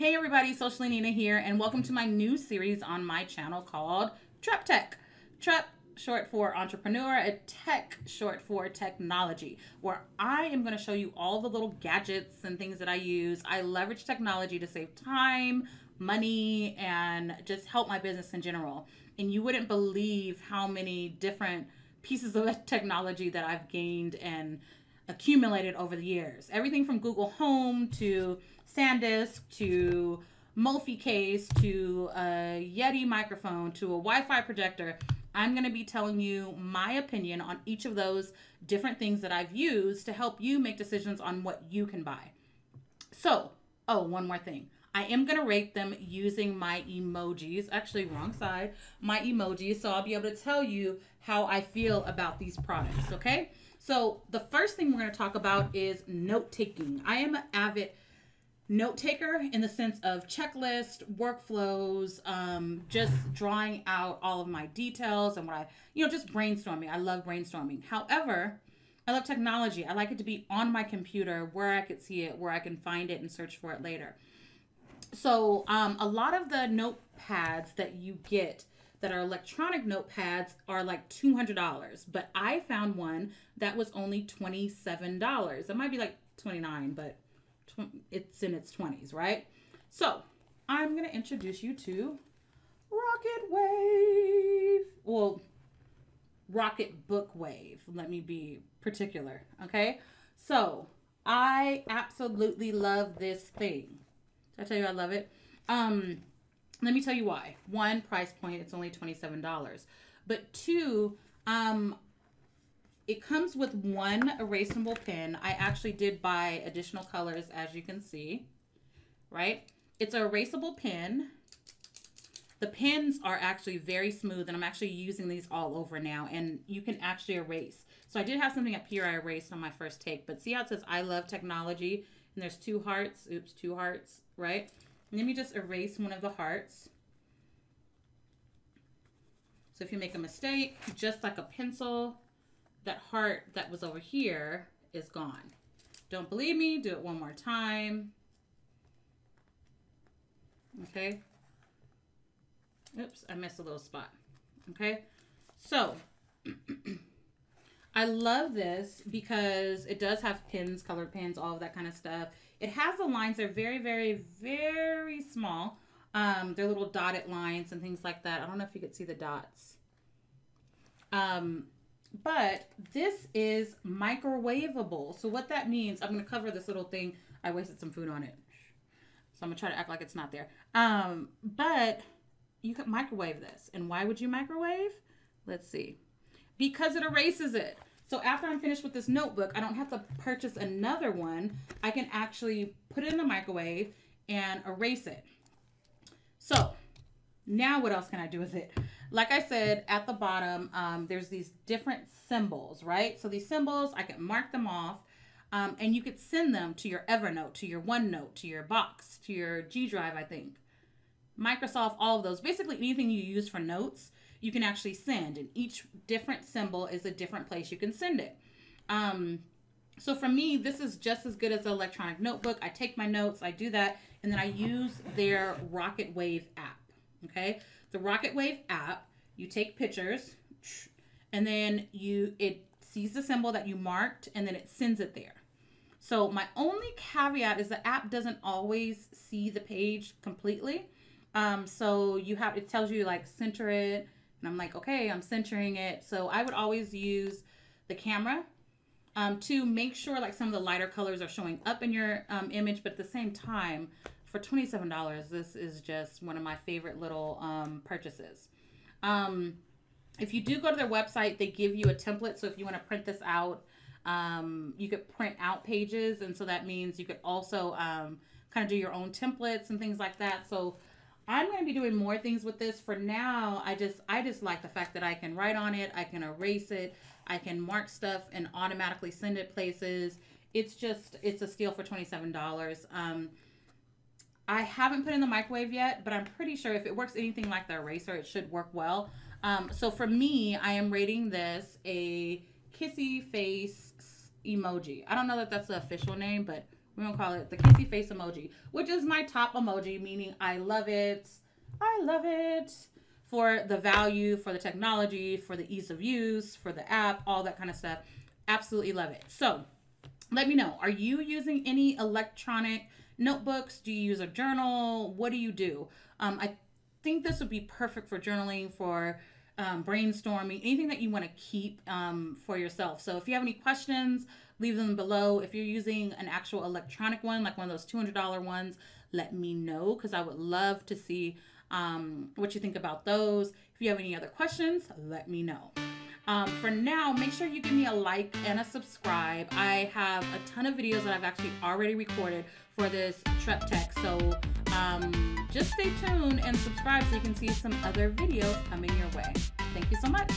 Hey everybody, Socially Nina here, and welcome to my new series on my channel called Trep Tech. Trep, short for entrepreneur, a tech, short for technology, where I am going to show you all the little gadgets and things that I use. I leverage technology to save time, money, and just help my business in general. And you wouldn't believe how many different pieces of technology that I've gained and accumulated over the years. Everything from Google Home to SanDisk to Mophie case to a Yeti microphone to a Wi-Fi projector. I'm going to be telling you my opinion on each of those different things that I've used to help you make decisions on what you can buy. So, oh, one more thing. I am going to rate them using my emojis. Actually, wrong side. My emojis. So I'll be able to tell you how I feel about these products. Okay. So the first thing we're going to talk about is note taking. I am an avid note taker in the sense of checklist, workflows, um, just drawing out all of my details and what I, you know, just brainstorming. I love brainstorming. However, I love technology. I like it to be on my computer where I could see it, where I can find it and search for it later. So, um, a lot of the notepads that you get that are electronic notepads are like $200, but I found one that was only $27. It might be like 29, but it's in its 20s, right? So, I'm going to introduce you to Rocket Wave. Well, Rocket Book Wave. Let me be particular, okay? So, I absolutely love this thing. Did I tell you I love it? Um, let me tell you why. One, price point, it's only $27. But two, um, it comes with one erasable pen. I actually did buy additional colors, as you can see, right? It's a erasable pen. The pens are actually very smooth, and I'm actually using these all over now, and you can actually erase. So I did have something up here I erased on my first take, but see how it says I love technology, and there's two hearts, oops, two hearts, right? Let me just erase one of the hearts. So if you make a mistake, just like a pencil, that heart that was over here is gone. Don't believe me? Do it one more time. Okay. Oops, I missed a little spot. Okay. So, I love this because it does have pins, colored pins, all of that kind of stuff. It has the lines. They're very, very, very small. Um, they're little dotted lines and things like that. I don't know if you could see the dots. Um, but this is microwavable. So what that means, I'm going to cover this little thing. I wasted some food on it. So I'm going to try to act like it's not there. Um, but you can microwave this. And why would you microwave? Let's see. Because it erases it. So after I'm finished with this notebook, I don't have to purchase another one. I can actually put it in the microwave and erase it. So now what else can I do with it? Like I said, at the bottom, um, there's these different symbols, right? So these symbols, I can mark them off. Um, and you could send them to your Evernote, to your OneNote, to your Box, to your G Drive, I think. Microsoft, all of those. Basically, anything you use for notes, you can actually send. And each different symbol is a different place you can send it. Um, so for me, this is just as good as an electronic notebook. I take my notes, I do that, and then I use their Rocket Wave app. Okay, the Rocket Wave app, you take pictures, and then you it sees the symbol that you marked, and then it sends it there. So my only caveat is the app doesn't always see the page completely. Um, so you have it tells you like center it, and I'm like, okay, I'm centering it. So I would always use the camera um, to make sure like some of the lighter colors are showing up in your um, image, but at the same time, for $27 this is just one of my favorite little um, purchases. Um, if you do go to their website they give you a template. So if you want to print this out um, you could print out pages. And so that means you could also um, kind of do your own templates and things like that. So i'm going to be doing more things with this for now i just i just like the fact that i can write on it i can erase it i can mark stuff and automatically send it places it's just it's a steal for $27 um, I haven't put in the microwave yet, but I'm pretty sure if it works anything like the eraser, it should work well. Um, so for me, I am rating this a kissy face emoji. I don't know that that's the official name, but We're gonna call it the kissy face emoji, which is my top emoji, meaning I love it. I love it for the value, for the technology, for the ease of use, for the app, all that kind of stuff. Absolutely love it. So let me know. Are you using any electronic notebooks? Do you use a journal? What do you do? Um, I think this would be perfect for journaling, for um, brainstorming, anything that you want to keep um, for yourself. So if you have any questions, leave them below. If you're using an actual electronic one, like one of those $200 ones, let me know because I would love to see um, what you think about those. If you have any other questions, let me know. Um, for now, make sure you give me a like and a subscribe. I have a ton of videos that I've actually already recorded for this Trep Tech. So um, just stay tuned and subscribe so you can see some other videos coming your way. Thank you so much.